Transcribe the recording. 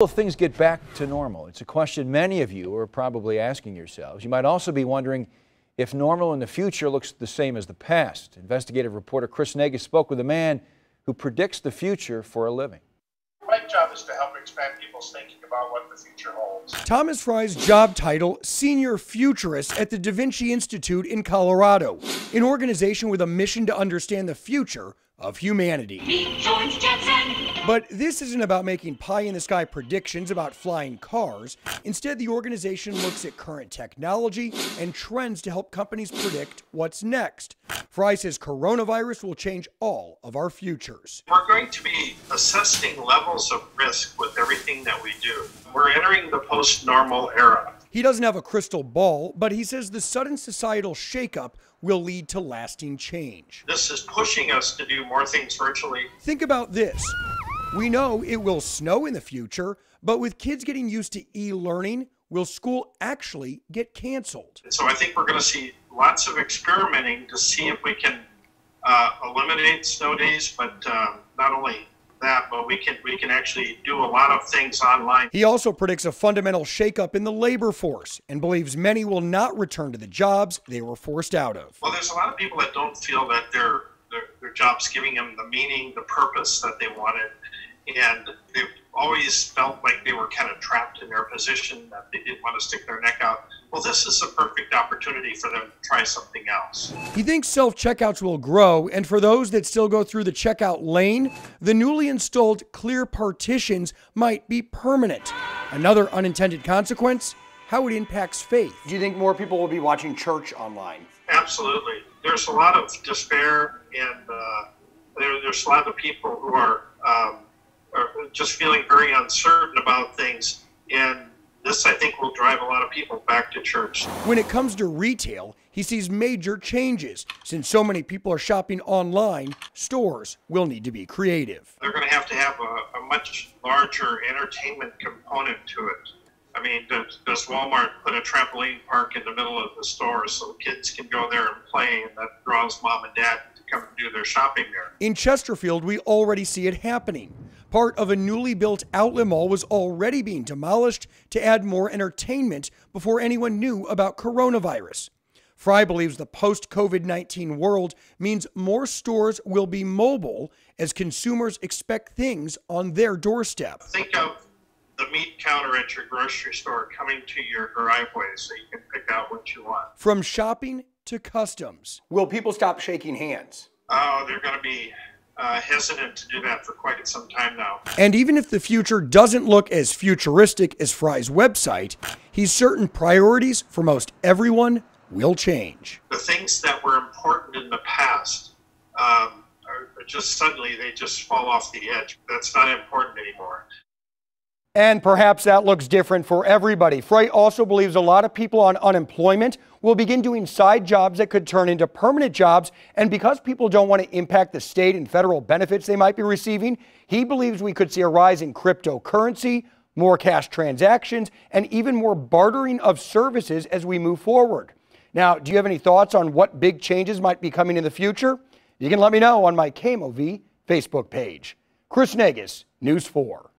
Will things get back to normal? It's a question many of you are probably asking yourselves. You might also be wondering if normal in the future looks the same as the past. Investigative reporter Chris Nagus spoke with a man who predicts the future for a living. My job is to help expand people's thinking about what the future holds. Thomas Frey's job title, Senior Futurist at the Da Vinci Institute in Colorado, an organization with a mission to understand the future of humanity. But this isn't about making pie in the sky predictions about flying cars. Instead, the organization looks at current technology and trends to help companies predict what's next. Frey says coronavirus will change all of our futures. We're going to be assessing levels of risk with everything that we do. We're entering the post normal era. He doesn't have a crystal ball, but he says the sudden societal shakeup will lead to lasting change. This is pushing us to do more things virtually. Think about this. We know it will snow in the future, but with kids getting used to e learning, will school actually get canceled? So I think we're going to see lots of experimenting to see if we can uh, eliminate snow days, but uh, not only that, but we can we can actually do a lot of things online. He also predicts a fundamental shakeup in the labor force and believes many will not return to the jobs they were forced out of. Well, there's a lot of people that don't feel that their their, their job's giving them the meaning, the purpose that they wanted, and they've always felt like they were kind of trapped in their position that they didn't want to stick their neck out. Well, this is a perfect opportunity for them to try something else. He thinks self checkouts will grow, and for those that still go through the checkout lane, the newly installed clear partitions might be permanent. Another unintended consequence how it impacts faith. Do you think more people will be watching church online? Absolutely. There's a lot of despair, and uh, there, there's a lot of people who are, um, are just feeling very uncertain about things. And this, I think, will drive a lot of people back to church. When it comes to retail, he sees major changes. Since so many people are shopping online, stores will need to be creative. They're going to have to have a, a much larger entertainment component to it. I mean, does, does, Walmart put a trampoline park in the middle of the store so kids can go there and play, and that draws mom and dad to come and do their shopping there? In Chesterfield, we already see it happening. Part of a newly built outlet mall was already being demolished to add more entertainment before anyone knew about coronavirus. Frey believes the post COVID 19 world means more stores will be mobile as consumers expect things on their doorstep. Think of the meat counter at your grocery store coming to your driveway so you can pick out what you want. From shopping to customs. Will people stop shaking hands? Oh, they're going to be uh, hesitant to do that for quite some time now. And even if the future doesn't look as futuristic as Frey's website, he's certain priorities for most everyone will change. The things that were important in the past um, are just suddenly they just fall off the edge. That's not important anymore. And perhaps that looks different for everybody. Frey also believes a lot of people on unemployment will begin doing side jobs that could turn into permanent jobs. And because people don't want to impact the state and federal benefits they might be receiving, he believes we could see a rise in cryptocurrency, more cash transactions, and even more bartering of services as we move forward. Now, do you have any thoughts on what big changes might be coming in the future? You can let me know on my KMOV Facebook page. Chris Nagus, News 4.